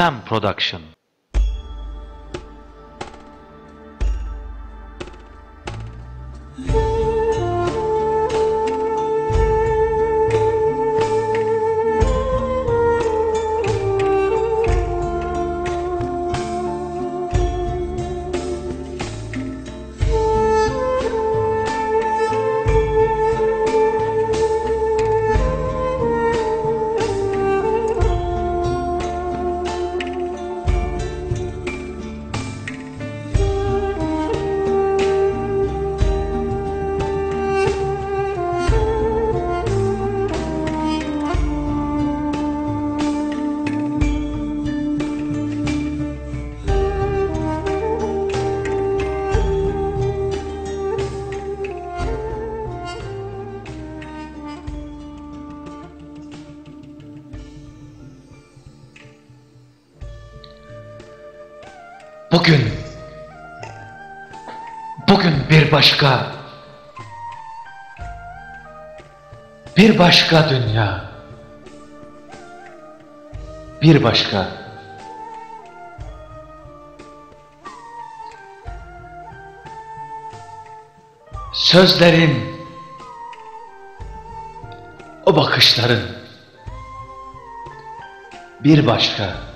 Sam production. Bugün bugün bir başka bir başka dünya bir başka. Sözlerin o bakışların bir başka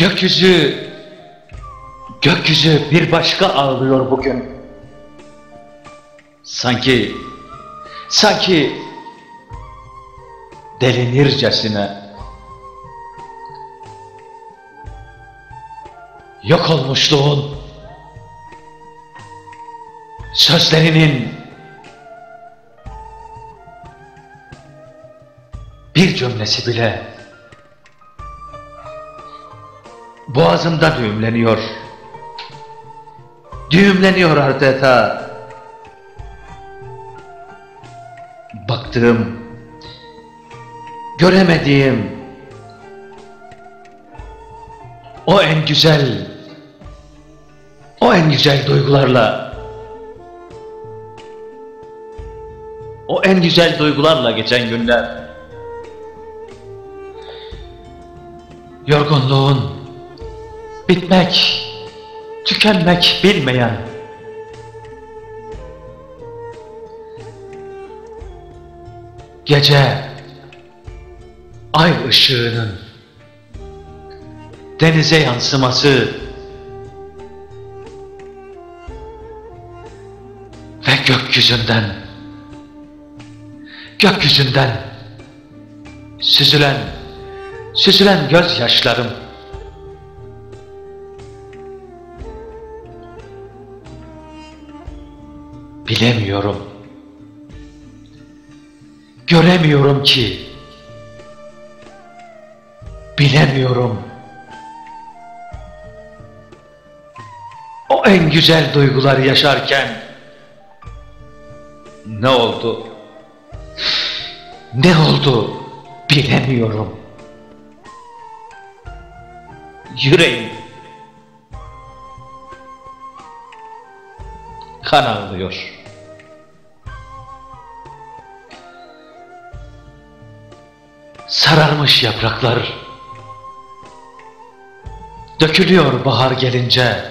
Gökyüzü, gökyüzü bir başka ağlıyor bugün. Sanki, sanki delinircesine. Yok olmuşluğun, sözlerinin bir cümlesi bile boğazımda düğümleniyor. Düğümleniyor adeta. Baktığım, göremediğim o en güzel, o en güzel duygularla o en güzel duygularla geçen günler yorgunluğun bitmek, tükenmek bilmeyen, gece ay ışığının denize yansıması ve gökyüzünden gökyüzünden süzülen süzülen gözyaşlarım Bilemiyorum. Göremiyorum ki. Bilemiyorum. O en güzel duyguları yaşarken ne oldu? Ne oldu? Bilemiyorum. Yüreğim kan ağlıyor. Sararmış yapraklar. Dökülüyor bahar gelince.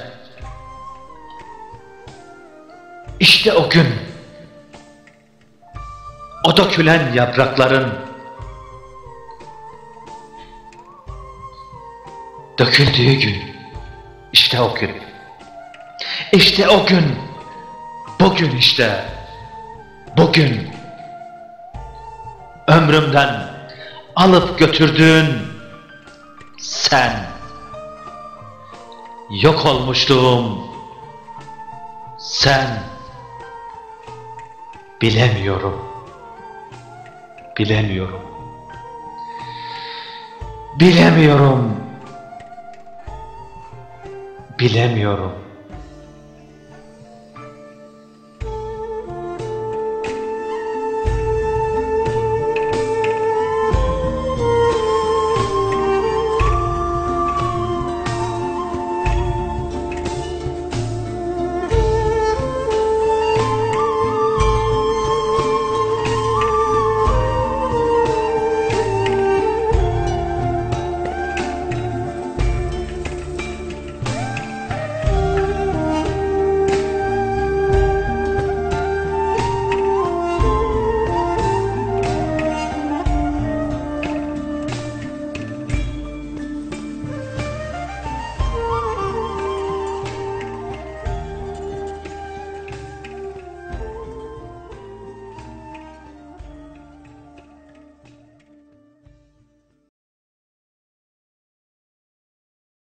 İşte o gün. O dökülen yaprakların döküldüğü gün. İşte o gün. İşte o gün. Bugün işte. Bugün. Ömrümden alıp götürdüğün sen. Yok olmuşluğum sen. Bilemiyorum. Bilemiyorum. Bilemiyorum. Bilemiyorum